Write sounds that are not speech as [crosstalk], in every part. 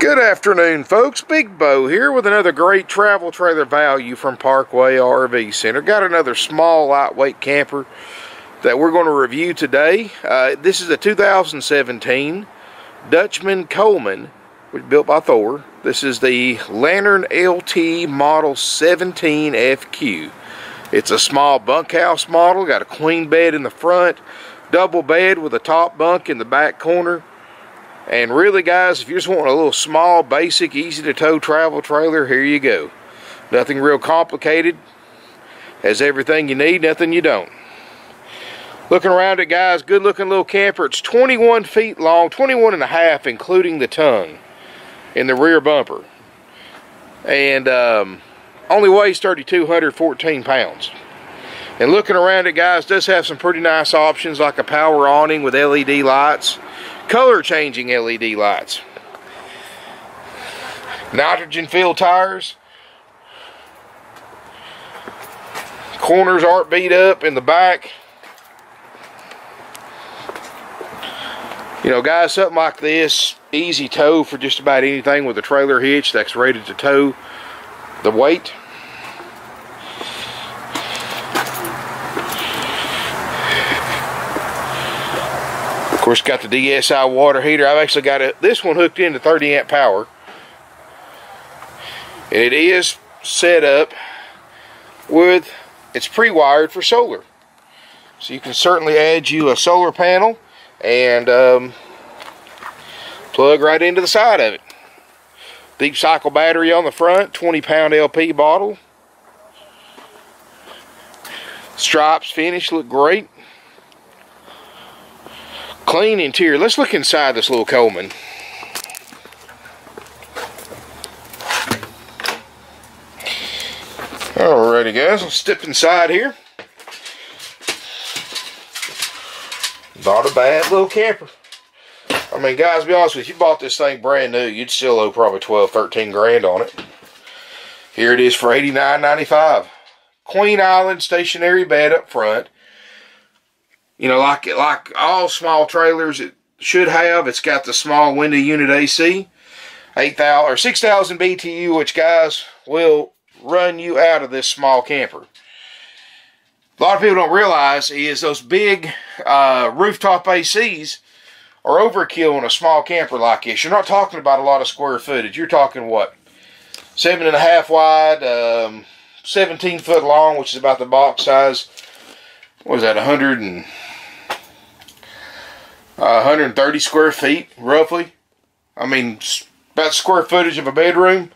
Good afternoon, folks. Big Bo here with another great travel trailer value from Parkway RV Center. Got another small, lightweight camper that we're going to review today. Uh, this is a 2017 Dutchmen Coleman, which built by Thor. This is the Lantern LT Model 17FQ. It's a small bunkhouse model, got a queen bed in the front, double bed with a top bunk in the back corner and really, guys, if you're just want a little small, basic, easy to tow travel trailer, here you go. Nothing real complicated. Has everything you need, nothing you don't. Looking around it, guys, good looking little camper. It's 21 feet long, 21 and a half, including the tongue in the rear bumper. And um, only weighs 3,214 pounds. And looking around it, guys, does have some pretty nice options like a power awning with LED lights color changing LED lights. Nitrogen filled tires. Corners aren't beat up in the back. You know, guys, something like this, easy tow for just about anything with a trailer hitch that's rated to tow the weight. Course, got the DSI water heater. I've actually got a, this one hooked into 30 amp power. And it is set up with, it's pre-wired for solar. So you can certainly add you a solar panel and um, plug right into the side of it. Deep cycle battery on the front, 20 pound LP bottle. Stripes finish look great. Clean interior. Let's look inside this little Coleman. Alrighty guys, let's step inside here. Not a bad little camper. I mean, guys, be honest with you, you bought this thing brand new, you'd still owe probably 12, 13 grand on it. Here it is for $89.95. Queen Island stationary bed up front you know, like like all small trailers, it should have. It's got the small window unit AC, 8,000 or 6,000 BTU, which guys will run you out of this small camper. A lot of people don't realize is those big uh, rooftop ACs are overkill in a small camper like this. You're not talking about a lot of square footage. You're talking what? Seven and a half wide, um, 17 foot long, which is about the box size. What is that, 100 and uh, 130 square feet, roughly. I mean, about square footage of a bedroom.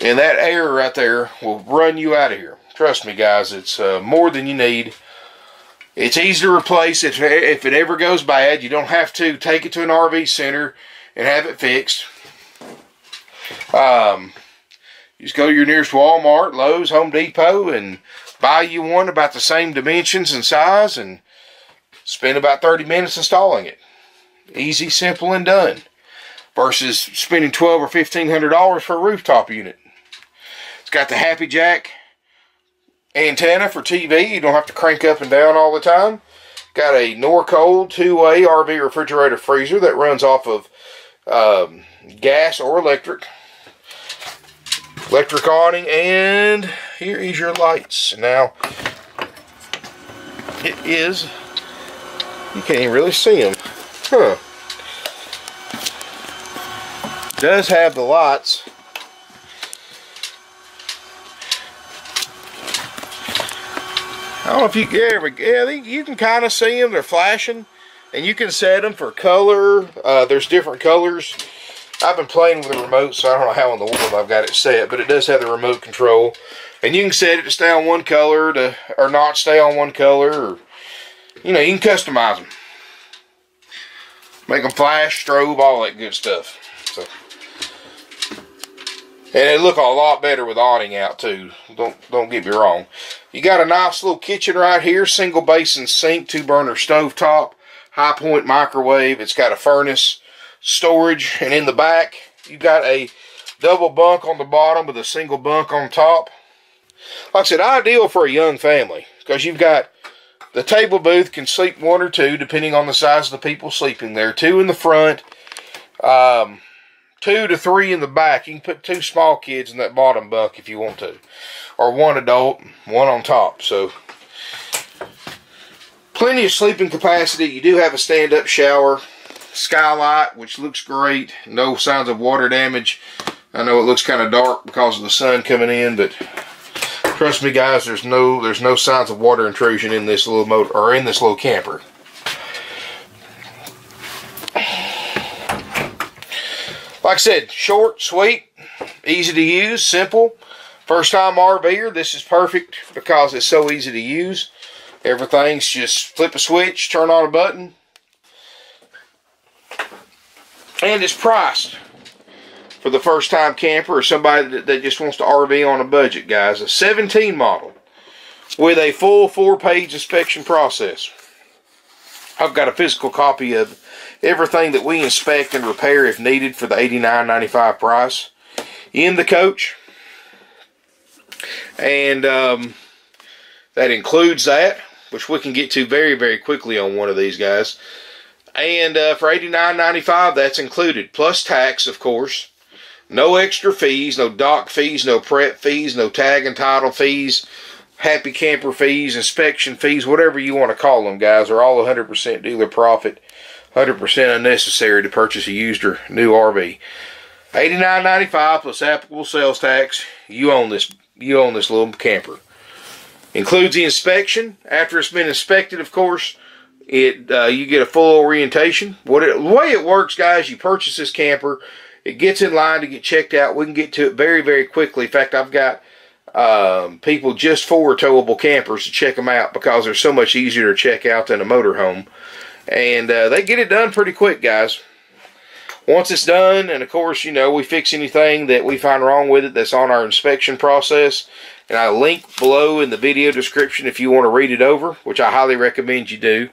And that air right there will run you out of here. Trust me, guys, it's uh, more than you need. It's easy to replace. If, if it ever goes bad, you don't have to take it to an RV center and have it fixed. Um, you just go to your nearest Walmart, Lowe's, Home Depot, and buy you one about the same dimensions and size, and Spend about 30 minutes installing it. Easy, simple, and done. Versus spending 12 or $1,500 for a rooftop unit. It's got the Happy Jack antenna for TV. You don't have to crank up and down all the time. Got a Norcold two-way RV refrigerator freezer that runs off of um, gas or electric. Electric awning, and here is your lights. Now, it is you can't even really see them. Huh. Does have the lights. I don't know if you yeah, you can kind of see them. They're flashing. And you can set them for color. Uh, there's different colors. I've been playing with the remote, so I don't know how in the world I've got it set, but it does have the remote control. And you can set it to stay on one color to, or not stay on one color, or you know, you can customize them. Make them flash, strobe, all that good stuff. So, and they look a lot better with awning out too. Don't don't get me wrong. You got a nice little kitchen right here, single basin sink, two burner stove top, Hotpoint microwave. It's got a furnace, storage, and in the back you got a double bunk on the bottom with a single bunk on top. Like I said, ideal for a young family because you've got the table booth can sleep one or two, depending on the size of the people sleeping there. Two in the front. Um, two to three in the back. You can put two small kids in that bottom buck if you want to, or one adult, one on top. So plenty of sleeping capacity. You do have a stand-up shower, skylight, which looks great. No signs of water damage. I know it looks kind of dark because of the sun coming in, but trust me, guys, there's no there's no signs of water intrusion in this little motor or in this little camper. Like I said, short, sweet, easy to use, simple. First time RVer, this is perfect because it's so easy to use. Everything's just flip a switch, turn on a button, and it's priced for the first time camper or somebody that, that just wants to RV on a budget, guys. A 17 model with a full four page inspection process. I've got a physical copy of everything that we inspect and repair if needed for the $89.95 price in the coach. And um, that includes that, which we can get to very, very quickly on one of these guys. And uh, for $89.95, that's included, plus tax, of course. No extra fees, no dock fees, no prep fees, no tag and title fees, happy camper fees, inspection fees, whatever you want to call them, guys, are all 100% dealer profit 100% unnecessary to purchase a used or new RV. $89.95 plus applicable sales tax. You own this. You own this little camper. Includes the inspection. After it's been inspected, of course, it uh, you get a full orientation. What it, the way it works, guys, you purchase this camper. It gets in line to get checked out. We can get to it very, very quickly. In fact, I've got um, people just for towable campers to check them out because they're so much easier to check out than a motorhome. And uh, they get it done pretty quick, guys. Once it's done, and of course, you know, we fix anything that we find wrong with it that's on our inspection process. And I link below in the video description if you want to read it over, which I highly recommend you do.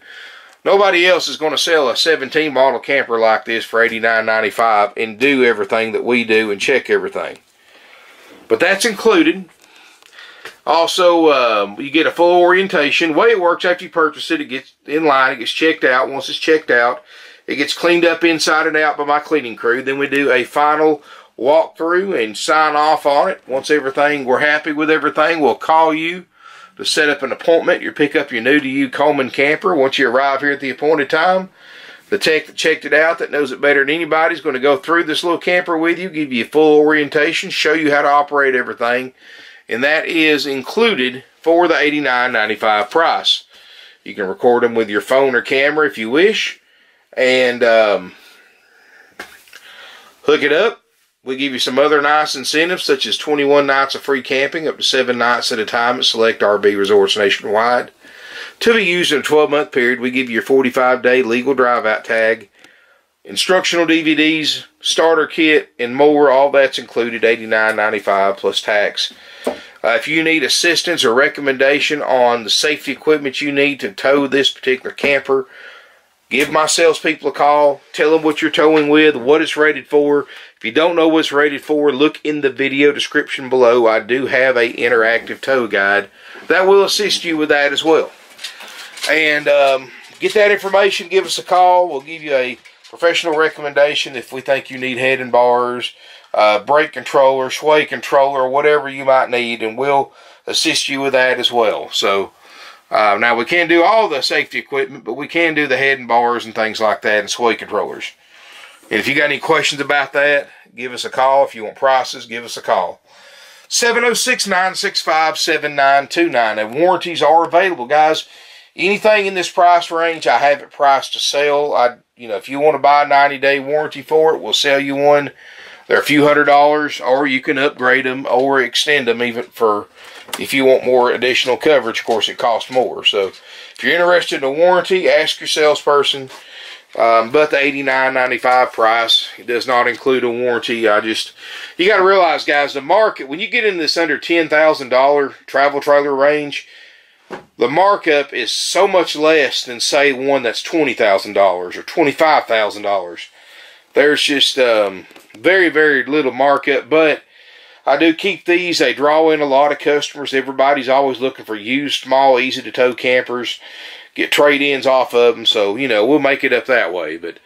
Nobody else is going to sell a 17 model camper like this for $89.95 and do everything that we do and check everything. But that's included. Also, um, you get a full orientation. The way it works after you purchase it, it gets in line, it gets checked out. Once it's checked out, it gets cleaned up inside and out by my cleaning crew. Then we do a final walkthrough and sign off on it. Once everything, we're happy with everything, we'll call you to set up an appointment. You pick up your new to you Coleman camper. Once you arrive here at the appointed time, the tech that checked it out, that knows it better than anybody, is going to go through this little camper with you, give you a full orientation, show you how to operate everything and that is included for the $89.95 price. You can record them with your phone or camera if you wish, and um, hook it up. We give you some other nice incentives, such as 21 nights of free camping, up to seven nights at a time at select RV resorts nationwide. To be used in a 12 month period, we give you your 45 day legal drive out tag, instructional DVDs, starter kit, and more. All that's included, $89.95 plus tax. Uh, if you need assistance or recommendation on the safety equipment you need to tow this particular camper, give my salespeople a call. Tell them what you're towing with, what it's rated for. If you don't know what it's rated for, look in the video description below. I do have a interactive tow guide that will assist you with that as well. And um, get that information. Give us a call. We'll give you a professional recommendation if we think you need head and bars uh, brake controller, sway controller, whatever you might need, and we'll assist you with that as well. So uh, now we can't do all the safety equipment, but we can do the head and bars and things like that and sway controllers. And if you got any questions about that, give us a call. If you want prices, give us a call. 706-965-7929. And warranties are available, guys. Anything in this price range, I have it priced to sell. I, you know, if you want to buy a 90-day warranty for it, we'll sell you one they're a few hundred dollars, or you can upgrade them or extend them even for if you want more additional coverage. Of course, it costs more. So if you're interested in a warranty, ask your salesperson. Um, but the $89.95 price it does not include a warranty. I just you got to realize, guys, the market when you get in this under ten thousand dollar travel trailer range, the markup is so much less than say one that's twenty thousand dollars or twenty five thousand dollars. There's just um, very, very little markup, but I do keep these. They draw in a lot of customers. Everybody's always looking for used, small, easy to tow campers. Get trade ins off of them, so you know we'll make it up that way. But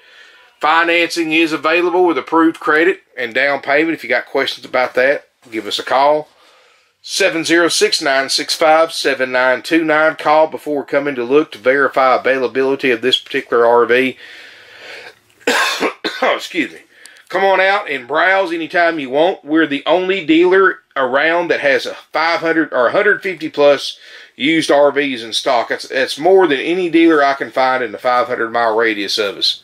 Financing is available with approved credit and down payment. If you got questions about that, give us a call. 706-965-7929. Call before coming to look to verify availability of this particular RV. oh, [coughs] excuse me. Come on out and browse anytime you want. We're the only dealer around that has a 500 or 150 plus used RVs in stock. That's, that's more than any dealer I can find in the 500 mile radius of us.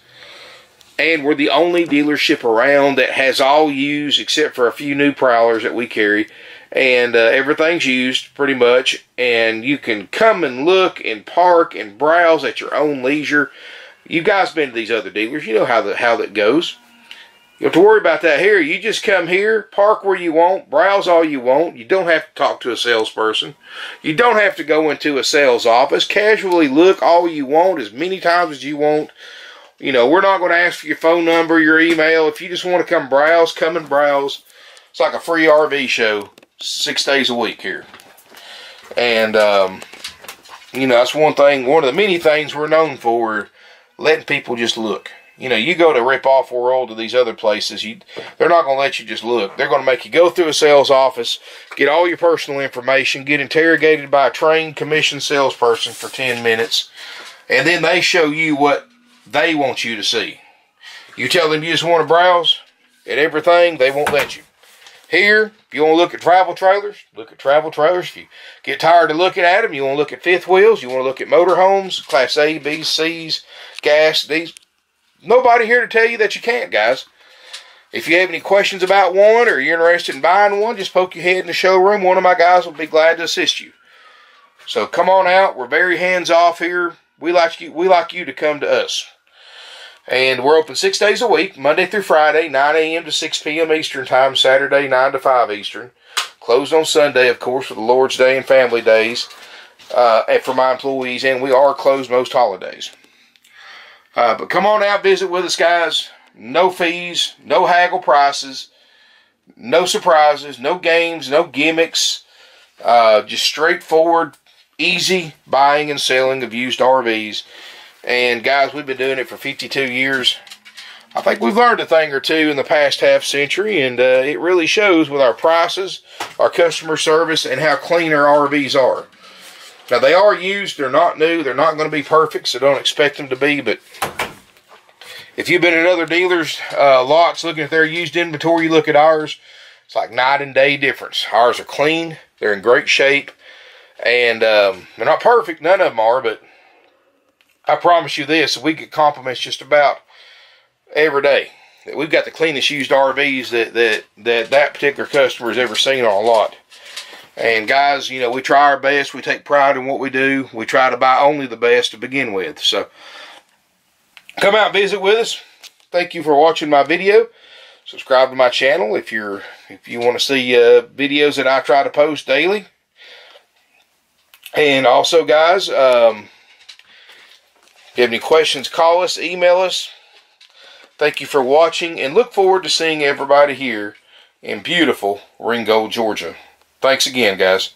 And we're the only dealership around that has all used except for a few new prowlers that we carry. And uh, everything's used pretty much. And you can come and look and park and browse at your own leisure. You guys been to these other dealers. You know how, the, how that goes. You don't have to worry about that here. You just come here, park where you want, browse all you want. You don't have to talk to a salesperson. You don't have to go into a sales office. Casually look all you want as many times as you want. You know, we're not going to ask for your phone number, your email. If you just want to come browse, come and browse. It's like a free RV show, six days a week here. And, um, you know, that's one thing, one of the many things we're known for, letting people just look. You know, you go to Rip Off World or these other places, you they're not going to let you just look. They're going to make you go through a sales office, get all your personal information, get interrogated by a trained commissioned salesperson for 10 minutes, and then they show you what they want you to see. You tell them you just want to browse at everything, they won't let you. Here, if you want to look at travel trailers, look at travel trailers. If you get tired of looking at them, you want to look at fifth wheels, you want to look at motorhomes, class A, B, C's, gas, these nobody here to tell you that you can't, guys. If you have any questions about one or you're interested in buying one, just poke your head in the showroom. One of my guys will be glad to assist you. So come on out. We're very hands off here. We like you. We like you to come to us. And we're open six days a week, Monday through Friday, 9 a.m. to 6 p.m. Eastern Time, Saturday, 9 to 5 Eastern. Closed on Sunday, of course, for the Lord's Day and family days uh, and for my employees. And we are closed most holidays. Uh, but come on out, visit with us, guys. No fees, no haggle prices, no surprises, no games, no gimmicks. Uh, just straightforward, easy buying and selling of used RVs. And guys, we've been doing it for 52 years. I think we've learned a thing or two in the past half century, and uh, it really shows with our prices, our customer service, and how clean our RVs are. Now they are used, they're not new, they're not going to be perfect, so don't expect them to be, but if you've been at other dealers' uh, lots looking at their used inventory, you look at ours, it's like night and day difference. Ours are clean, they're in great shape, and um, they're not perfect, none of them are, but I promise you this, we get compliments just about every day. That we've got the cleanest used RVs that that that, that particular customer has ever seen on a lot. And guys, you know, we try our best. We take pride in what we do. We try to buy only the best to begin with. So come out visit with us. Thank you for watching my video. Subscribe to my channel if you're if you want to see uh, videos that I try to post daily. And also, guys, um, if you have any questions, call us, email us. Thank you for watching, and look forward to seeing everybody here in beautiful Ringgold, Georgia. Thanks again, guys.